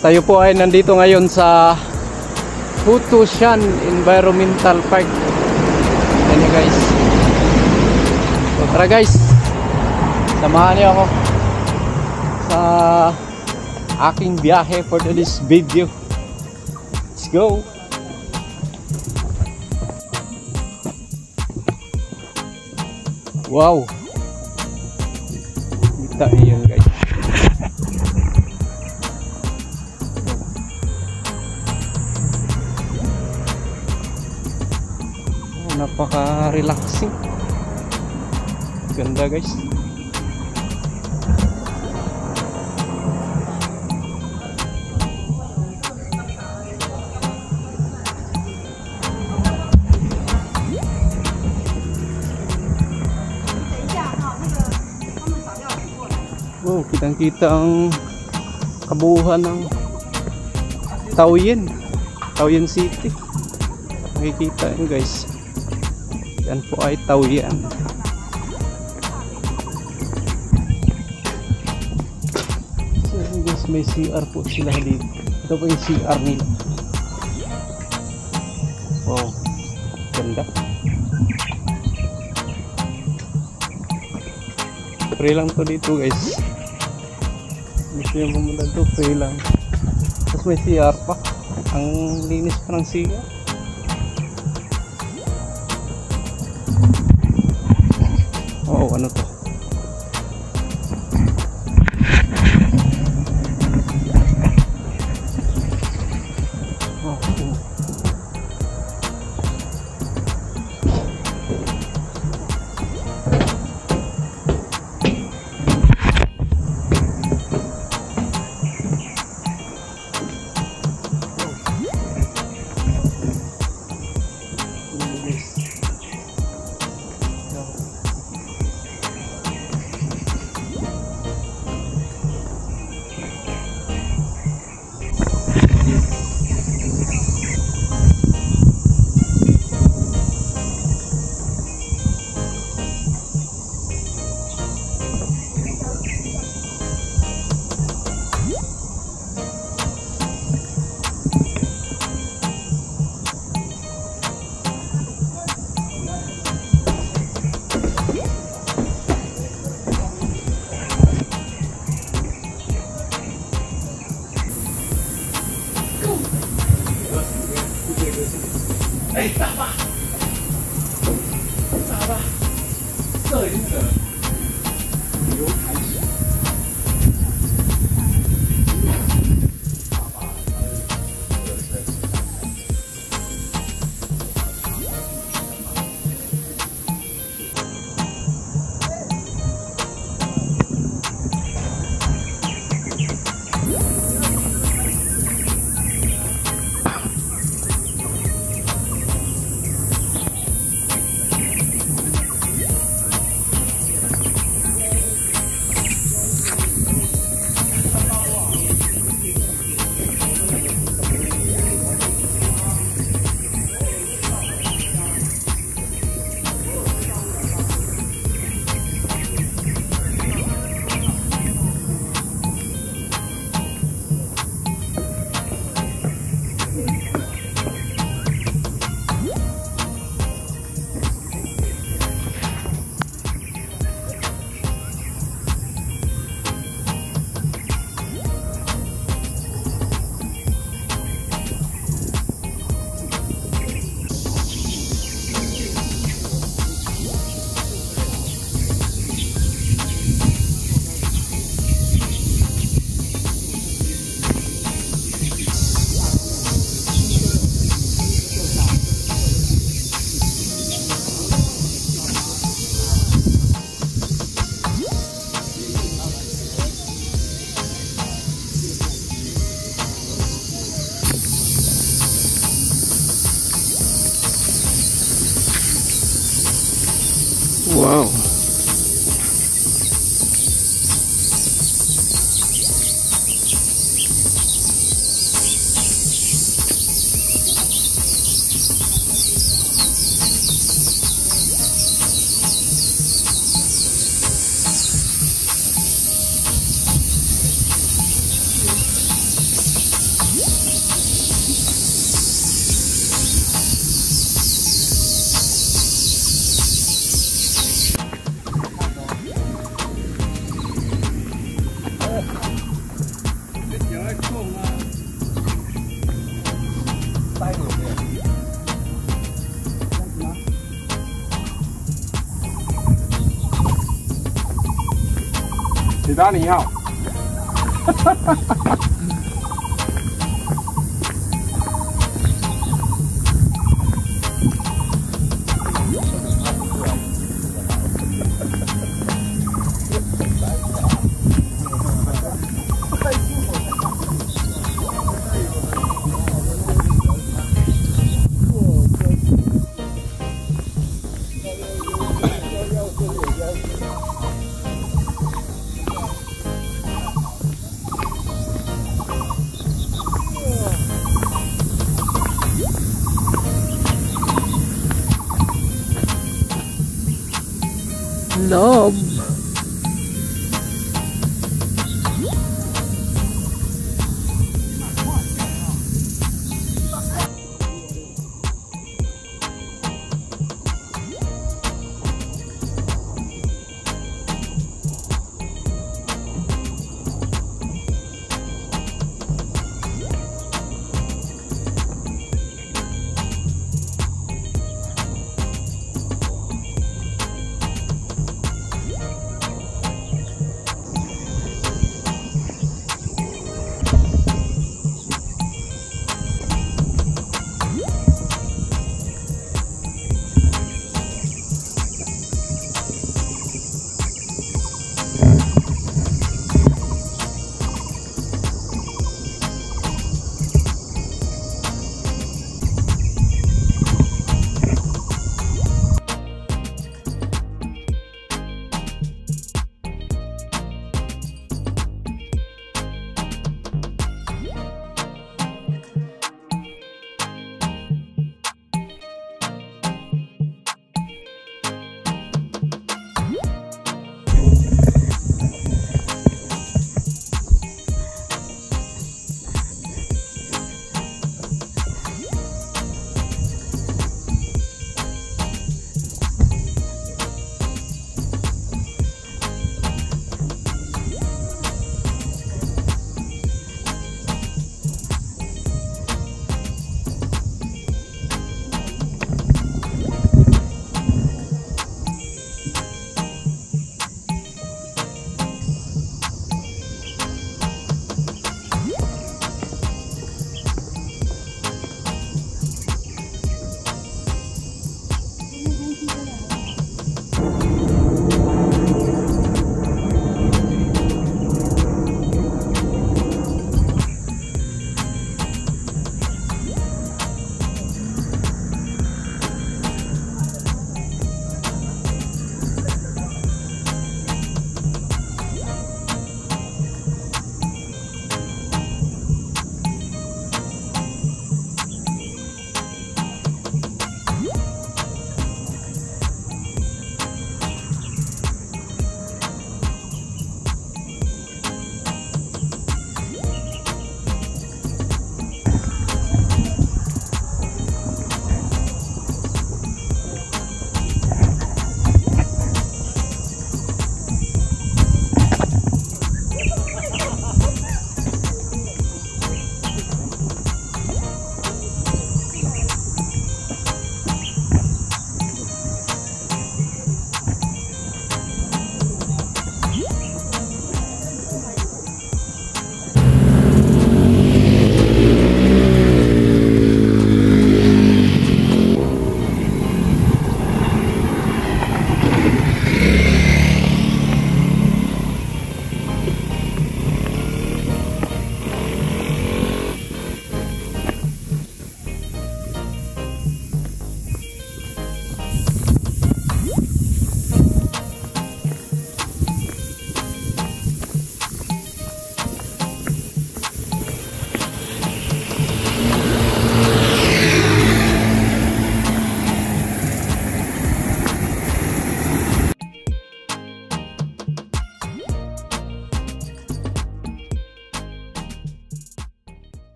Tayo po ay nandito ngayon sa Hutushan Environmental Park. Yan nyo guys. So tara guys. Samahan niyo ako sa aking biyahe for this video. Let's go. Wow. Kita yun guys. Oh, napaka-relaxing. Ganda guys. Oh, kitang-kita ang kabuuhan ng Taoyin. Taoyin City. Makikita yun guys. Yan po ay Taoyin. So guys, may CR po sila dito. Ito po yung CR nila. Wow. Ganda. Free lang to dito guys. Gusto yung pumunta to, free lang. Tapos may CR pa. Ang linis pa ng CR. 哪里要？开心吗？做个要要要。Love.